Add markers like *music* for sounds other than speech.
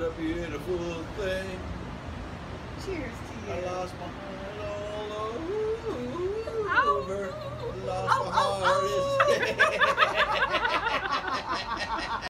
beautiful thing. Cheers to I you. lost my heart all over. Lost Oh, my oh, oh. *laughs*